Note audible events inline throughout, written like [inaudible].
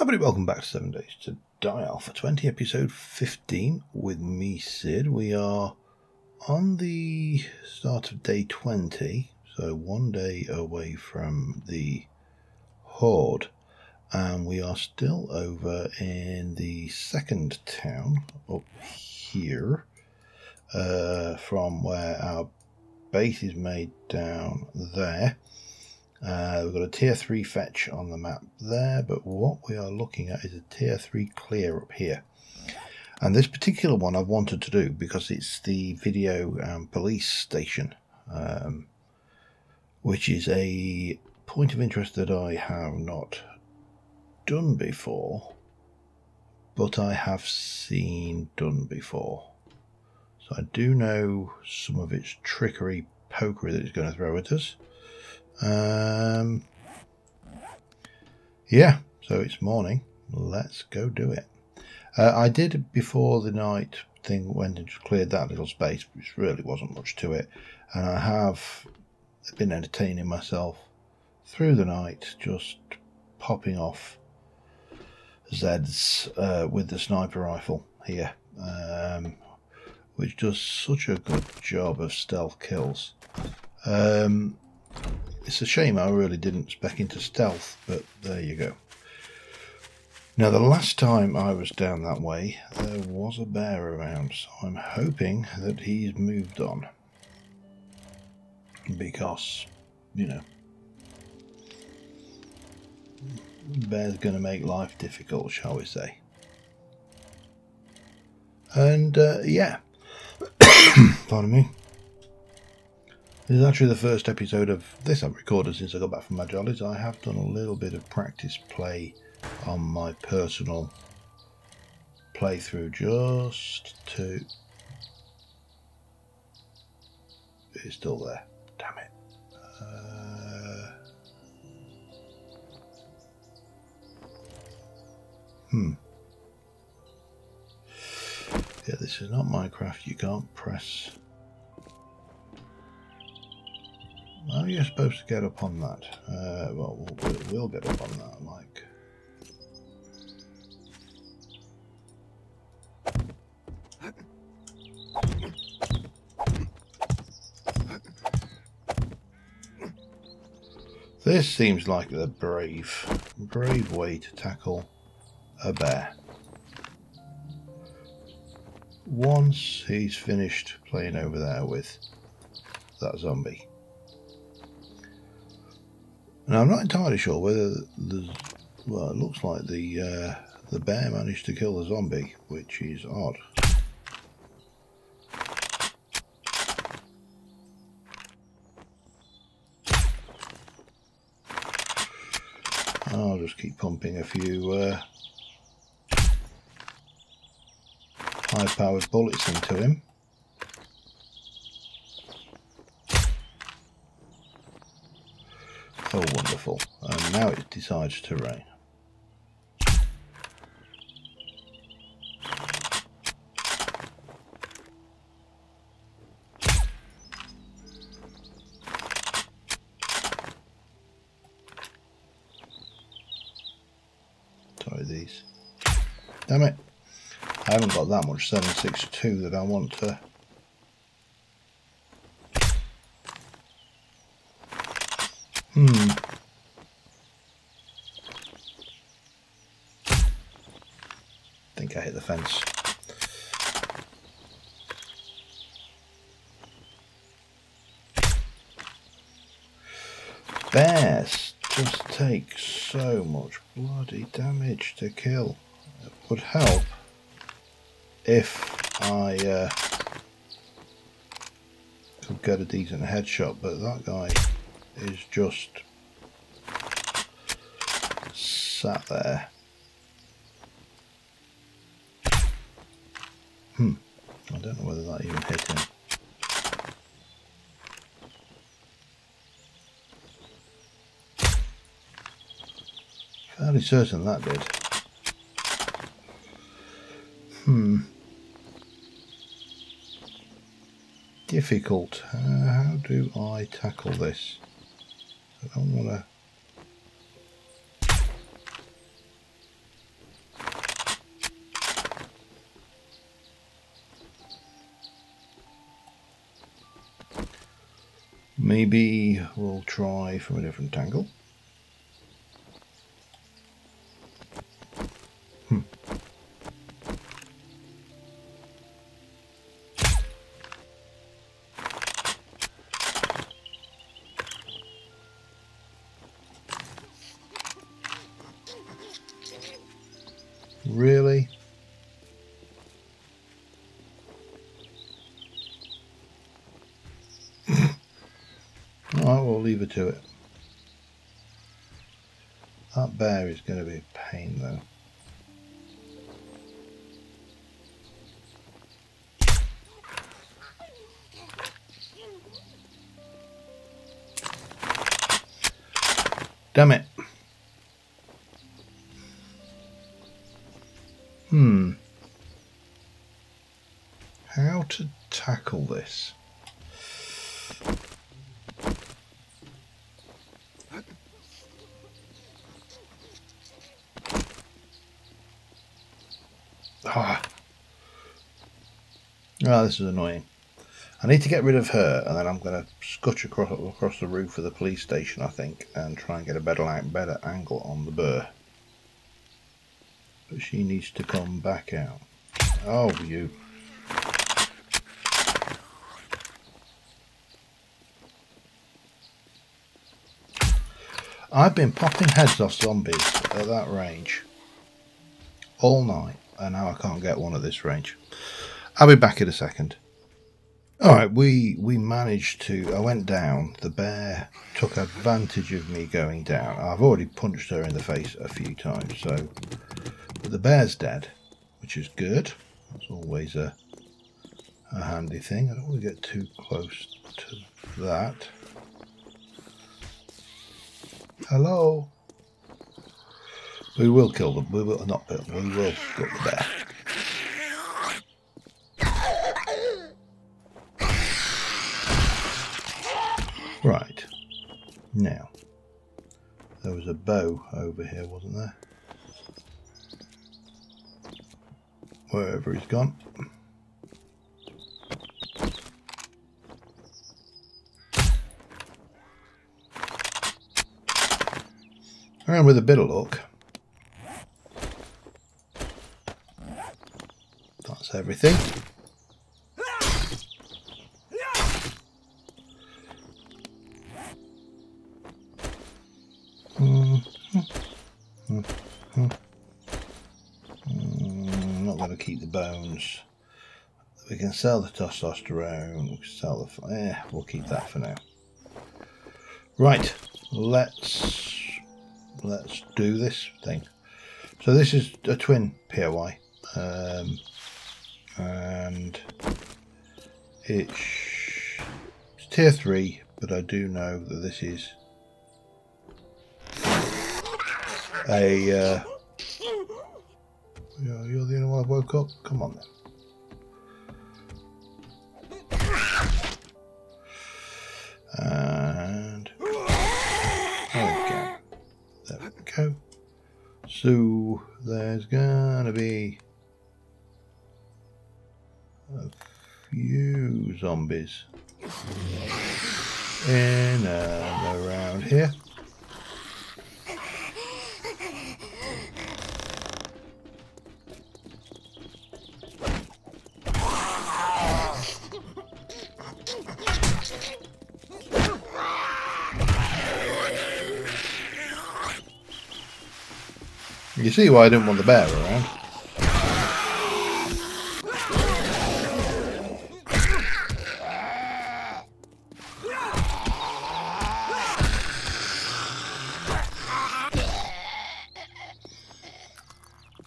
Everybody, welcome back to Seven Days to Die Alpha 20, episode 15, with me, Cid. We are on the start of day 20, so one day away from the Horde, and we are still over in the second town up here, uh, from where our base is made down there. Uh, we've got a tier 3 fetch on the map there, but what we are looking at is a tier 3 clear up here. And this particular one I've wanted to do because it's the video and police station, um, which is a point of interest that I have not done before, but I have seen done before. So I do know some of its trickery, pokery that it's going to throw at us. Um, yeah, so it's morning. Let's go do it. Uh, I did before the night thing went and cleared that little space, which really wasn't much to it. And I have been entertaining myself through the night, just popping off Zeds uh, with the sniper rifle here, um, which does such a good job of stealth kills. Um, it's a shame I really didn't spec into stealth, but there you go. Now, the last time I was down that way, there was a bear around, so I'm hoping that he's moved on. Because, you know, bear's going to make life difficult, shall we say. And, uh, yeah. [coughs] Pardon me. This is actually the first episode of this I've recorded since I got back from my jollies. I have done a little bit of practice play on my personal playthrough just to... It's still there. Damn it. Uh... Hmm. Yeah, this is not Minecraft. You can't press are you supposed to get up on that? Uh, well, well, we'll get up on that, Mike. This seems like the brave, brave way to tackle a bear. Once he's finished playing over there with that zombie. Now I'm not entirely sure whether there's. Well, it looks like the uh, the bear managed to kill the zombie, which is odd. I'll just keep pumping a few uh, high-powered bullets into him. Oh, wonderful. And now it decides to rain. Sorry, these. Damn it. I haven't got that much 762 that I want to Hmm. think I hit the fence. Bears just take so much bloody damage to kill. It would help if I uh, could get a decent headshot, but that guy is just sat there. Hmm. I don't know whether that even hit him. Fairly certain that did. Hmm. Difficult. Uh, how do I tackle this? I don't want to... Maybe we'll try from a different angle. To it. That bear is going to be a pain though. Damn it. Oh, this is annoying. I need to get rid of her, and then I'm going to scutch across across the roof of the police station, I think, and try and get a better better angle on the burr. But she needs to come back out. Oh, you. I've been popping heads off zombies at that range all night and now I can't get one at this range. I'll be back in a second. All right, we we managed to. I went down. The bear took advantage of me going down. I've already punched her in the face a few times, so but the bear's dead, which is good. That's always a a handy thing. I don't want to get too close to that. Hello. We will kill them. We will not kill them. We will kill the bear. Right. Now, there was a bow over here, wasn't there? Wherever he's gone. And with a bit of luck, That's everything. We can sell the testosterone. We can sell the. Eh, we'll keep that for now. Right, let's let's do this thing. So this is a twin POI. Um, and it's, it's tier 3 but I do know that this is a uh, you're the only one I woke up. Come on then. And okay there we go. So there's gonna be a few zombies in and around here. You see why I didn't want the bear around.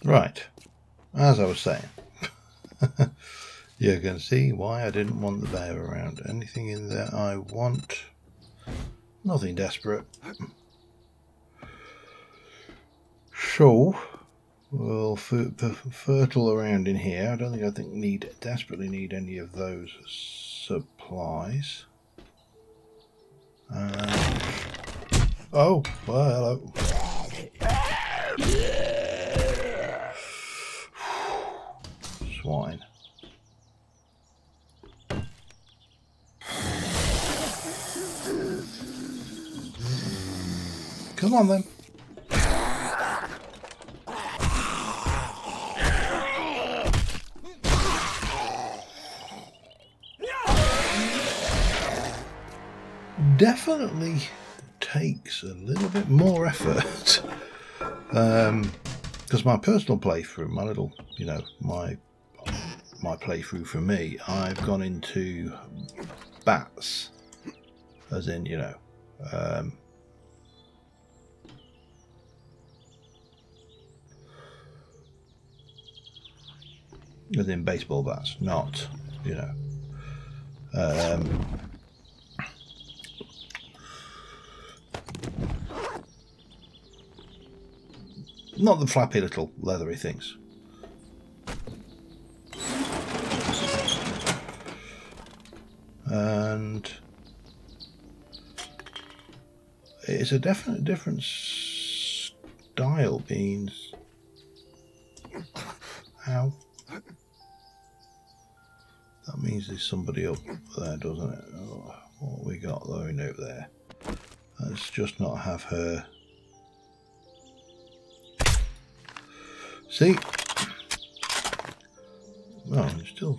Right, as I was saying, [laughs] you can see why I didn't want the bear around. Anything in there I want? Nothing desperate. So, we'll fertile around in here. I don't think I think need desperately need any of those supplies. Uh, oh, well, hello. swine. Come on then. Definitely takes a little bit more effort. Um, because my personal playthrough, my little, you know, my my playthrough for me, I've gone into bats, as in, you know, um, as in baseball bats, not, you know, um, not the flappy little leathery things. And it's a definite different style beans. Ow. That means there's somebody up there, doesn't it? Oh, what we got though out there? Let's just not have her. See? Well, still.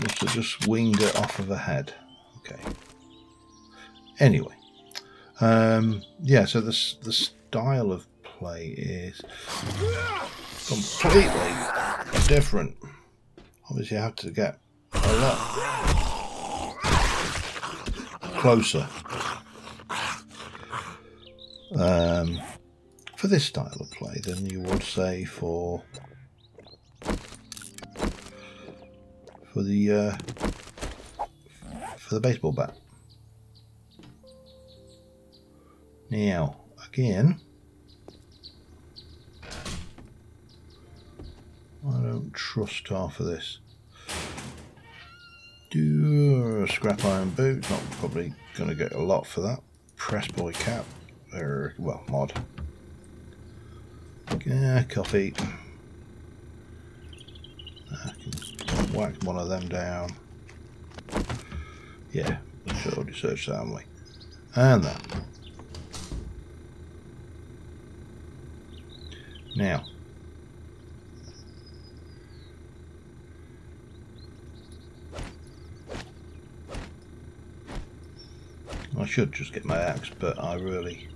Must have just winged it off of her head. Okay. Anyway. Um, yeah, so the, the style of play is completely different. Obviously, I have to get a lot closer um, for this style of play than you would say for for the uh, for the baseball bat. Now, again, I don't trust half of this. Do scrap iron boot, not probably going to get a lot for that. Press boy cap, or well, mod. Yeah, coffee. I can whack one of them down. Yeah, we should already searched that, haven't we? And that. Now, I should just get my axe, but I really...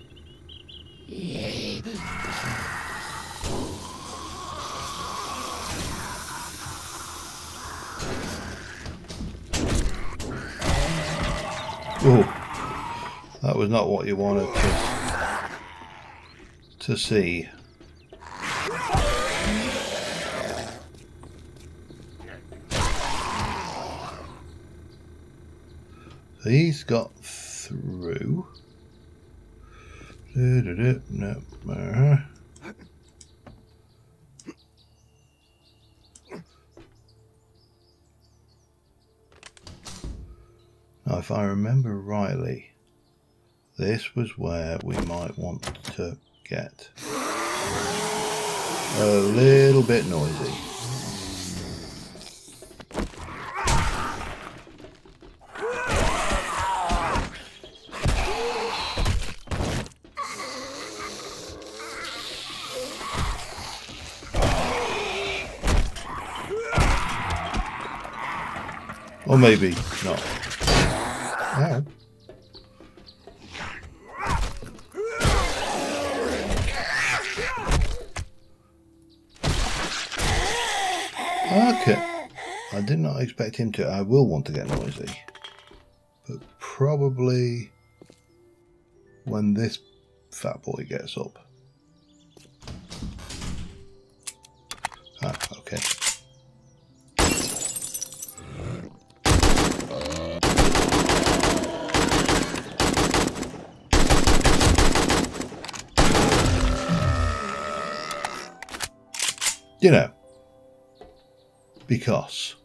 Oh, that was not what you wanted to, to see. He's got through. No. Uh-huh. Now, if I remember rightly, this was where we might want to get a little bit noisy. Or maybe not. Okay. I did not expect him to. I will want to get noisy. But probably when this fat boy gets up. Ah, You know, because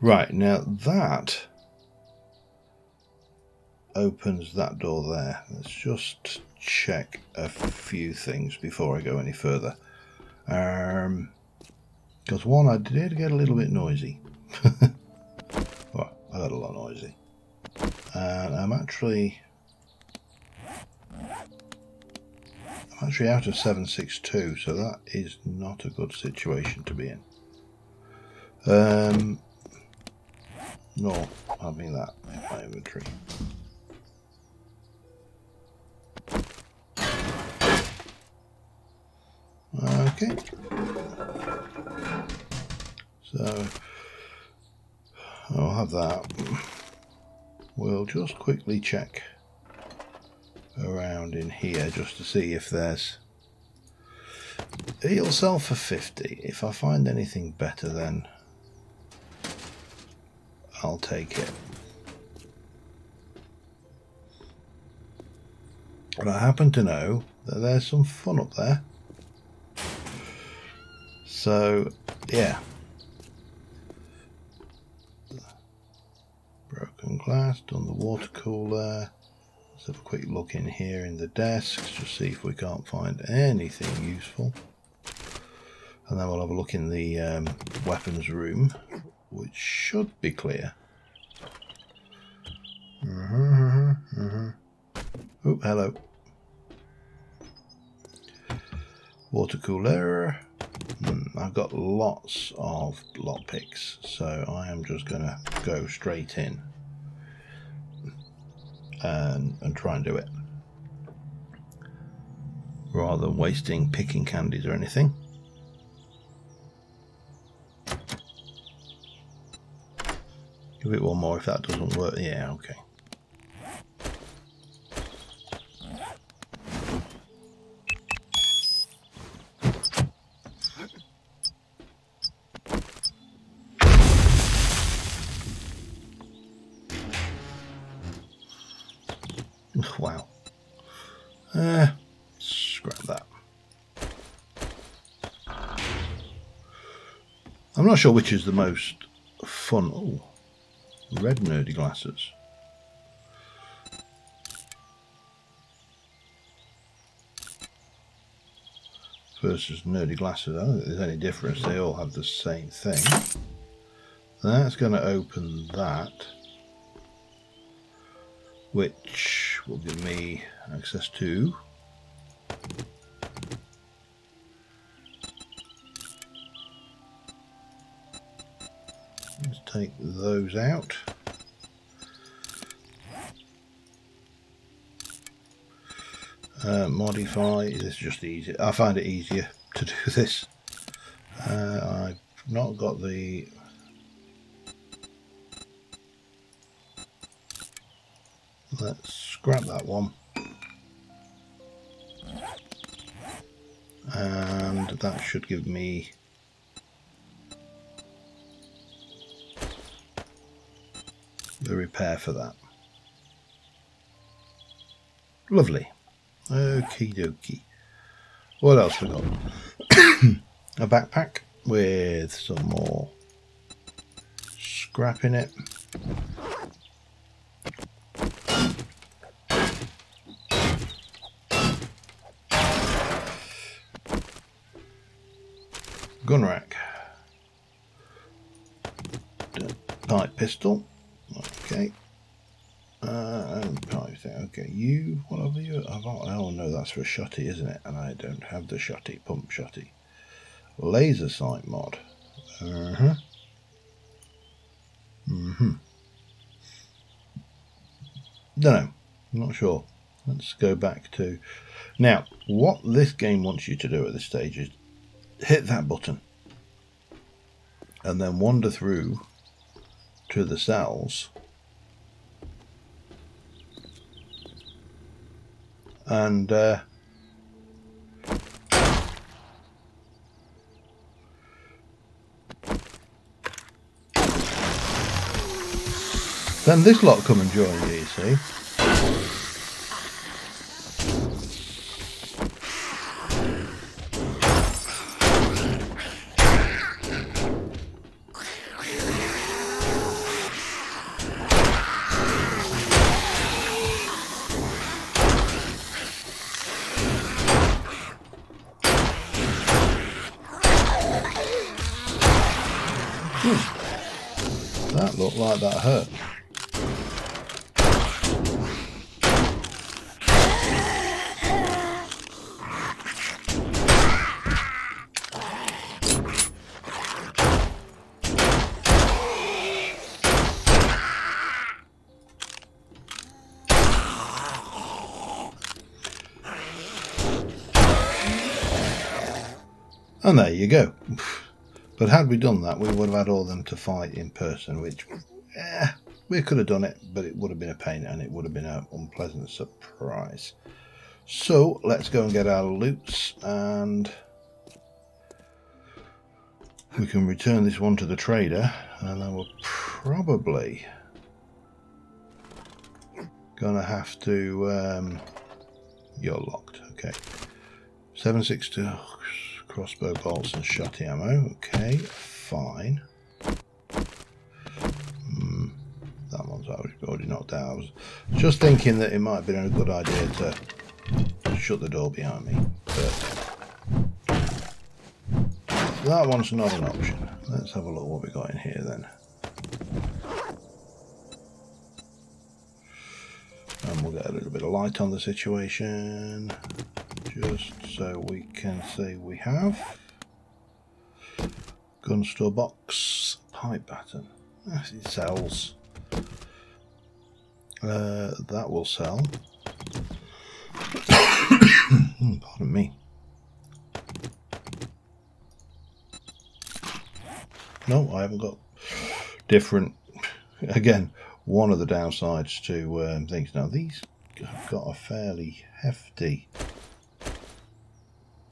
right now that opens that door there. Let's just check a few things before I go any further. Um, because one, I did get a little bit noisy. [laughs] I got a lot noisy. And I'm actually actually out of 762, so that is not a good situation to be in. Um, no, having that in my inventory. Okay. So I'll have that. We'll just quickly check around in here just to see if there's it'll sell for 50 if I find anything better then I'll take it. But I happen to know that there's some fun up there. So yeah. Broken glass done the water cooler Let's have a quick look in here in the desks, just see if we can't find anything useful. And then we'll have a look in the um, weapons room, which should be clear. Uh -huh, uh -huh. Oh, hello. Water cooler. Hmm, I've got lots of lockpicks, so I am just going to go straight in and, and try and do it rather than wasting picking candies or anything. Give it one more if that doesn't work. Yeah, okay. Not sure which is the most fun. Red nerdy glasses. Versus nerdy glasses. I don't think there's any difference. They all have the same thing. That's going to open that which will give me access to take those out. Uh, modify this is just easy. I find it easier [laughs] to do this. Uh, I've not got the let's scrap that one. And that should give me repair for that. Lovely. Okie dokie what else we got? [coughs] A backpack with some more scrap in it. Gun rack. Pipe pistol. Okay. Uh, thing. Okay, you, whatever you, oh no, that's for a shotty, isn't it? And I don't have the shotty, pump shotty. Laser sight mod. Uh huh. Mm hmm. Don't know. I'm not sure. Let's go back to. Now, what this game wants you to do at this stage is hit that button and then wander through to the cells and uh, then this lot come and join you, you see. look like that hurt. And there you go. But had we done that, we would have had all of them to fight in person, which, eh, we could have done it, but it would have been a pain and it would have been an unpleasant surprise. So let's go and get our loots and we can return this one to the trader and then we're probably gonna have to um, you're locked okay 762 crossbow bolts and shot ammo okay fine hmm, that one's already knocked out I was just thinking that it might have been a good idea to shut the door behind me but that one's not an option. Let's have a look what we got in here then. And we'll get a little bit of light on the situation. Just so we can say we have. Gun store box, pipe baton. Yes, it sells. Uh, that will sell. [coughs] Pardon me. No, I haven't got different. Again, one of the downsides to um, things. Now, these have got a fairly hefty.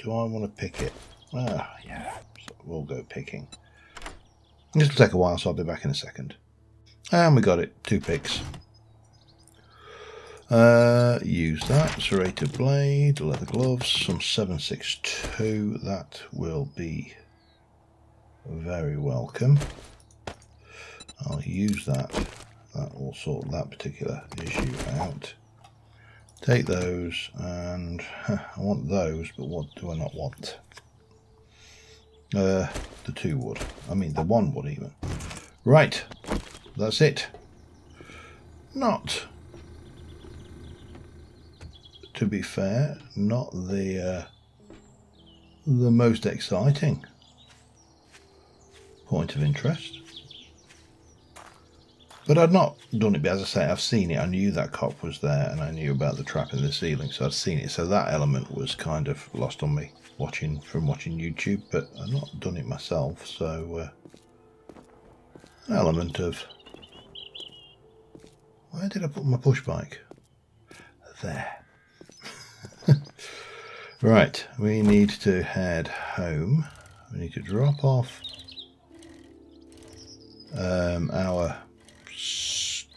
Do I want to pick it? Ah, yeah, so we'll go picking. This will take a while, so I'll be back in a second. And we got it, two picks. Uh, use that, serrated blade, leather gloves, some 762, that will be very welcome. I'll use that. That will sort that particular issue out. Take those and I want those, but what do I not want? Uh, the two wood. I mean the one wood even. Right, that's it. Not, to be fair, not the uh, the most exciting point of interest. But I'd not done it, but as I say, I've seen it. I knew that cop was there and I knew about the trap in the ceiling, so I'd seen it. So that element was kind of lost on me watching from watching YouTube, but I've not done it myself, so uh, element of where did I put my push bike? There. [laughs] right, we need to head home. We need to drop off um, our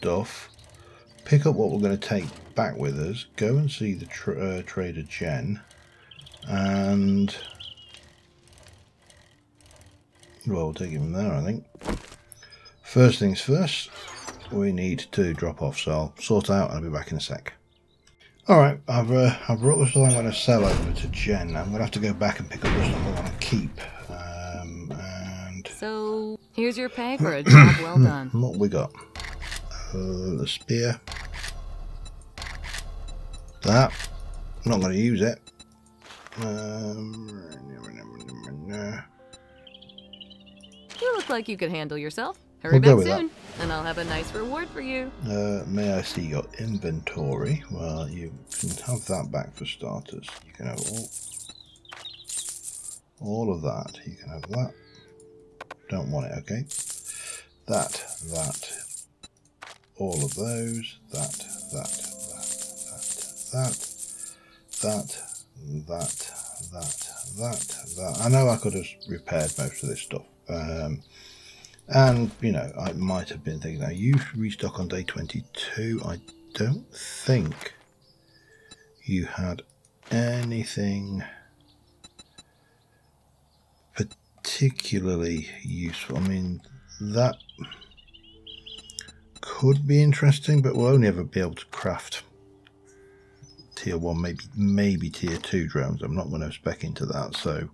stuff, pick up what we're going to take back with us, go and see the tra uh, trader Jen, and well, we'll take him there, I think. First things first, we need to drop off, so I'll sort out and I'll be back in a sec. Alright, I've, uh, I've brought the stuff I'm going to sell over to Jen. I'm going to have to go back and pick up the stuff I want to keep. Um, and so Here's your pay for a job well done. What we got? Uh, the spear. That. I'm not going to use it. Um, you look like you could handle yourself. Hurry we'll back soon, that. and I'll have a nice reward for you. Uh, may I see your inventory? Well, you can have that back for starters. You can have all, all of that. You can have that don't want it, okay? That, that, all of those, that, that, that, that, that, that, that, that, that. that. I know I could have repaired most of this stuff. Um, and, you know, I might have been thinking, now you restock on day 22. I don't think you had anything particularly useful. I mean, that could be interesting, but we'll only ever be able to craft tier 1, maybe maybe tier 2 drones. I'm not going to spec into that, so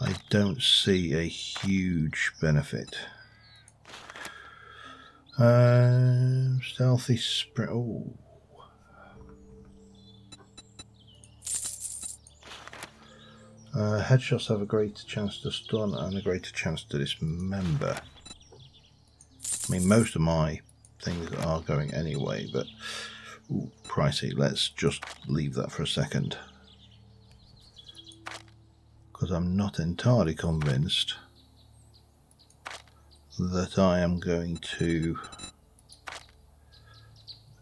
I don't see a huge benefit. Uh, stealthy sprint. Oh. Uh, headshots have a greater chance to stun and a greater chance to dismember. I mean, most of my things are going anyway, but ooh, pricey. Let's just leave that for a second. Because because I'm not entirely convinced that I am going to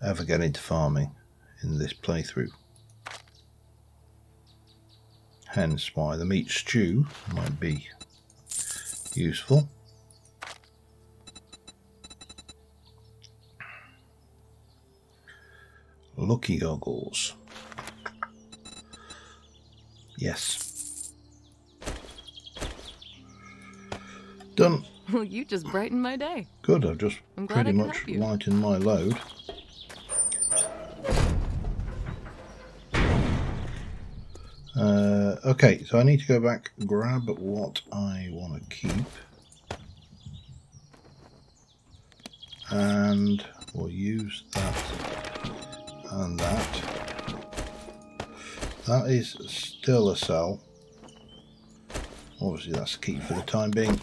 ever get into farming in this playthrough. Hence why the meat stew might be useful. Lucky goggles. Yes. Done. Well, you just brightened my day. Good, I've just pretty much lightened my load. Uh, okay, so I need to go back, grab what I want to keep. And we'll use that and that. That is still a cell. Obviously that's key for the time being.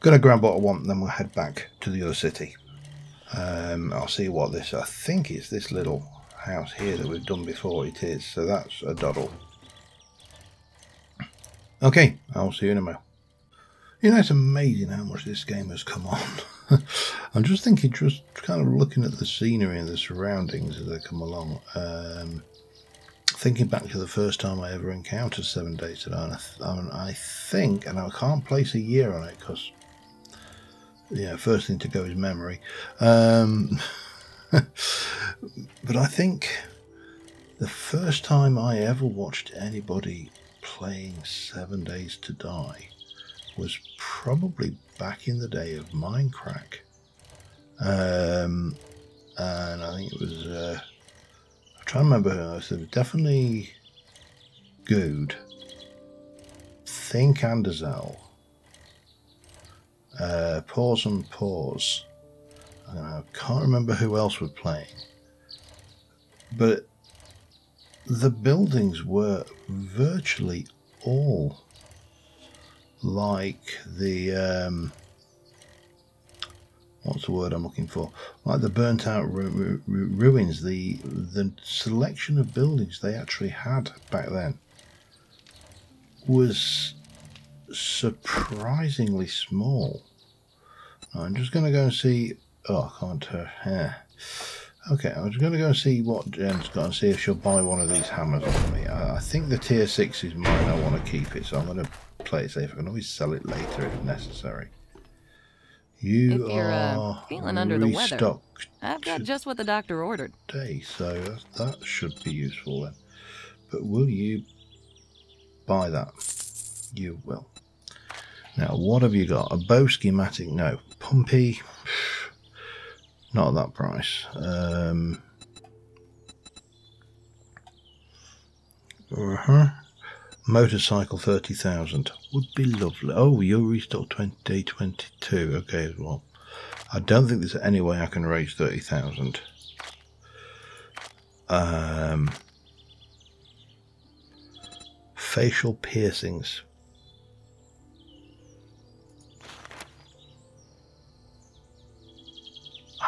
Gonna grab what I want, then we'll head back to the other city. Um, I'll see what this, I think it's this little house here that we've done before it is, so that's a doddle. Okay, I'll see you in a moment. You know, it's amazing how much this game has come on. [laughs] [laughs] I'm just thinking, just kind of looking at the scenery and the surroundings as I come along. Um, thinking back to the first time I ever encountered Seven Days to Die, I, I think, and I can't place a year on it because, yeah, first thing to go is memory. Um, [laughs] but I think the first time I ever watched anybody playing Seven Days to Die was probably back in the day of Minecraft. Um, and I think it was, uh, I'm trying to remember who else. It was definitely Good. Think Anderzel. Uh, pause and pause. I can't remember who else was playing. But the buildings were virtually all like the um, what's the word I'm looking for? Like the burnt out ru ru ruins. The the selection of buildings they actually had back then was surprisingly small. I'm just going to go and see. Oh, I can't. Uh, yeah. Okay, I'm just going to go and see what Jen's got and see if she'll buy one of these hammers off me. I, I think the tier 6 is mine. I want to keep it, so I'm going to play it safe. I can always sell it later if necessary. You if you're uh, feeling under the weather, I've got just what the doctor ordered. Day, so that, that should be useful then. But will you buy that? You will. Now, what have you got? A bow schematic? No. Pumpy? Not at that price. Um, uh huh. Motorcycle 30,000 would be lovely. Oh, you're restock 20, 22. Okay, well, I don't think there's any way I can raise 30,000. Um, facial piercings.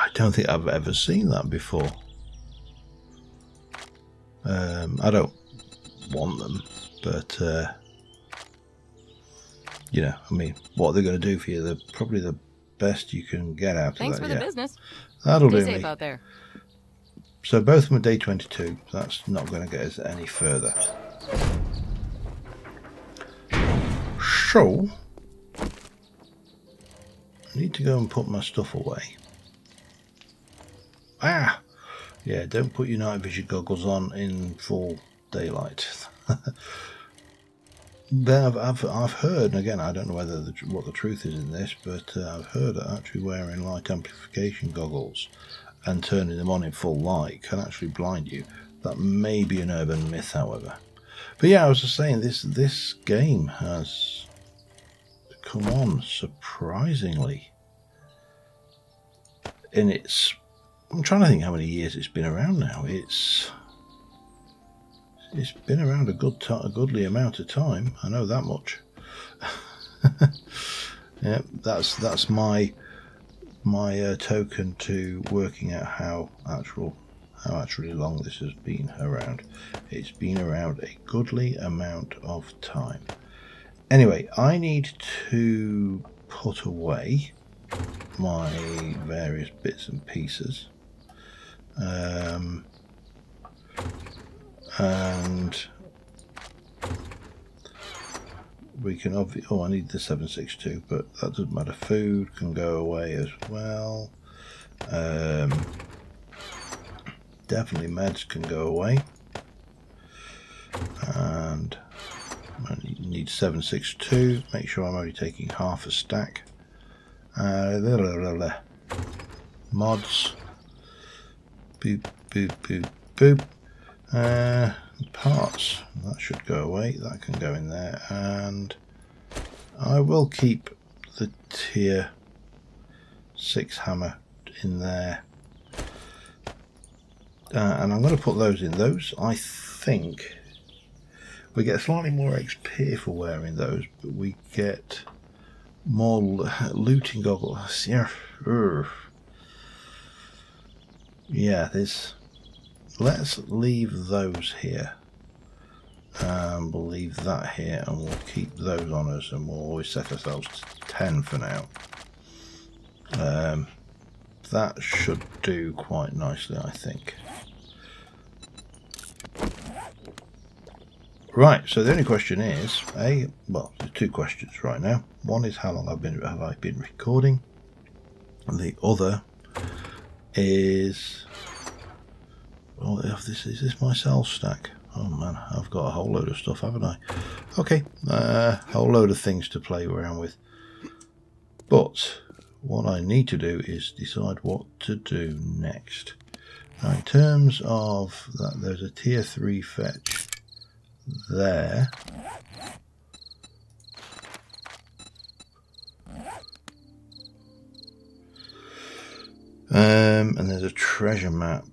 I don't think I've ever seen that before. Um, I don't want them. But, uh, you know, I mean, what they're going to do for you, they're probably the best you can get out Thanks of that. Thanks for the business. That'll do safe me. out there. So both of them are day 22. That's not going to get us any further. So, I need to go and put my stuff away. Ah! Yeah, don't put your night vision goggles on in full daylight. [laughs] Then I've, I've, I've heard, and again, I don't know whether the, what the truth is in this, but uh, I've heard that actually wearing light amplification goggles and turning them on in full light can actually blind you. That may be an urban myth, however. But yeah, I was just saying this this game has come on surprisingly in its. I'm trying to think how many years it's been around now. It's it's been around a good a goodly amount of time. I know that much. [laughs] yeah, that's that's my my uh, token to working out how actual how actually long this has been around. It's been around a goodly amount of time. Anyway, I need to put away my various bits and pieces. Um, and we can obviously, oh I need the 762 but that doesn't matter, food can go away as well. Um, definitely meds can go away. And I need 762, make sure I'm only taking half a stack. Uh, blah, blah, blah, mods, boop, boop, boop, boop. Uh, parts, that should go away, that can go in there, and I will keep the tier 6 hammer in there. Uh, and I'm going to put those in. Those, I think, we get slightly more XP for wearing those, but we get more looting goggles. Yeah, yeah. This. Let's leave those here. Um, we'll leave that here, and we'll keep those on us, and we'll always set ourselves to ten for now. Um, that should do quite nicely, I think. Right, so the only question is, a well, there's two questions right now. One is how long I've been have I been recording, and the other is, oh, this is this my sell stack. Oh man, I've got a whole load of stuff, haven't I? Okay, a uh, whole load of things to play around with. But what I need to do is decide what to do next. Now, in terms of that, there's a tier 3 fetch there. Um, and there's a treasure map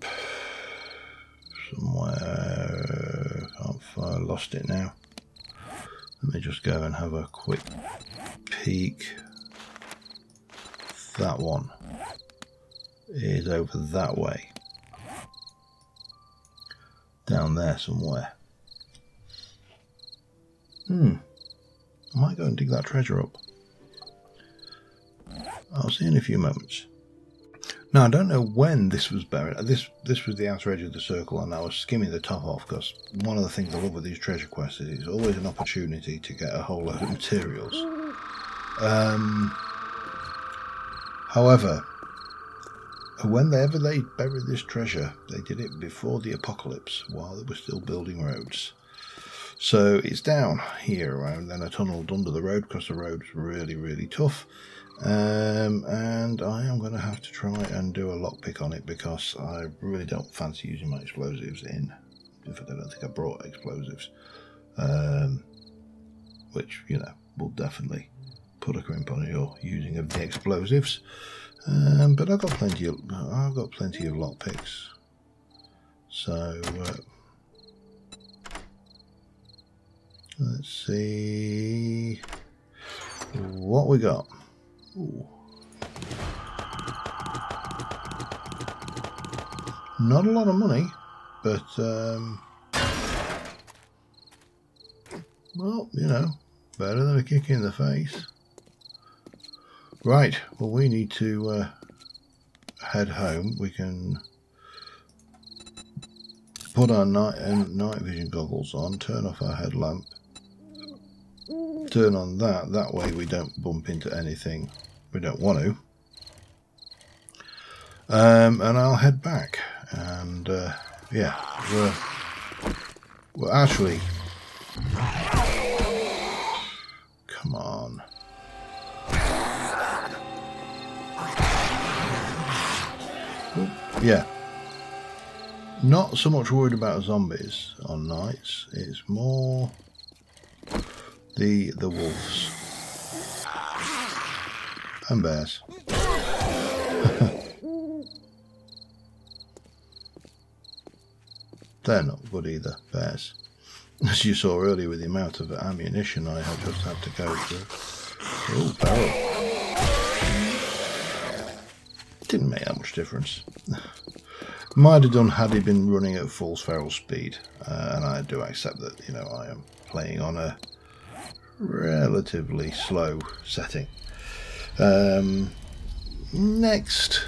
somewhere. i've lost it now. Let me just go and have a quick peek that one is over that way. Down there somewhere. Hmm. I might go and dig that treasure up. I'll see you in a few moments. Now I don't know when this was buried. This this was the outer edge of the circle, and I was skimming the top off because one of the things I love with these treasure quests is it's always an opportunity to get a whole load of materials. Um, However, whenever they buried this treasure, they did it before the apocalypse, while they were still building roads. So it's down here around, then a tunneled under the road because the road's really, really tough. Um, and I am going to have to try and do a lockpick on it because I really don't fancy using my explosives in. In fact, I don't think I brought explosives. Um, which, you know, will definitely put a crimp on your using of the explosives. Um, but I've got plenty of I've got plenty of lockpicks. So uh, let's see what we got. Ooh. Not a lot of money, but um, well, you know, better than a kick in the face. Right, well we need to uh, head home. We can put our night, and night vision goggles on, turn off our headlamp, turn on that, that way we don't bump into anything we don't want to. Um, and I'll head back. And uh, yeah, we're, we're actually. Come on. Yeah. Not so much worried about zombies on nights. It's more the the wolves and bears. [laughs] They're not good either, bears. As you saw earlier with the amount of ammunition I had just had to go through. Barrel didn't make that much difference. [sighs] Might have done had he been running at full feral speed, uh, and I do accept that, you know, I am playing on a relatively slow setting. Um, next,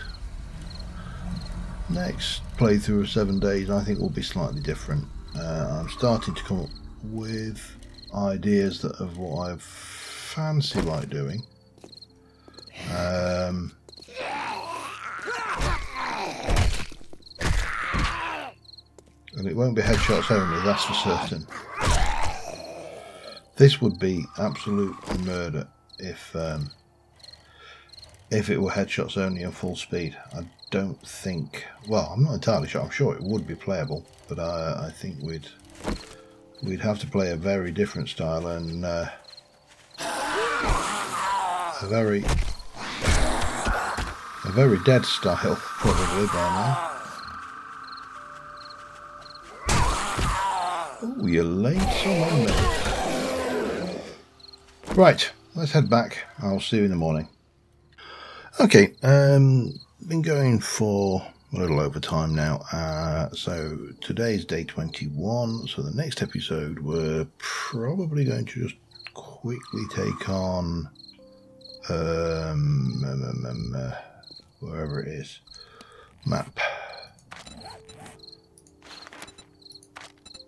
next playthrough of Seven Days I think will be slightly different. Uh, I'm starting to come up with ideas that of what I fancy like doing. Um, and it won't be headshots only, that's for certain. This would be absolute murder if um, if it were headshots only and full speed. I don't think. Well, I'm not entirely sure. I'm sure it would be playable, but I, I think we'd we'd have to play a very different style and uh, a very a very dead style [laughs] probably by now. Oh, you laid some on me. Right, let's head back. I'll see you in the morning. Okay, um, been going for a little over time now. Uh, so today's day 21. So the next episode, we're probably going to just quickly take on um, um, um, uh, wherever it is map.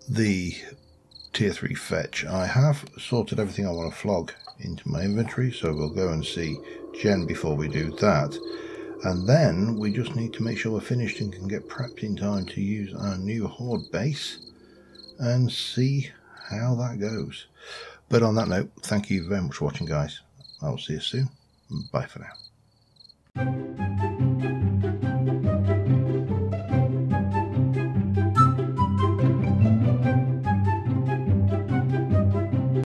The tier 3 fetch. I have sorted everything I want to flog into my inventory, so we'll go and see Jen before we do that. And then we just need to make sure we're finished and can get prepped in time to use our new Horde base and see how that goes. But on that note, thank you very much for watching, guys. I will see you soon. Bye for now.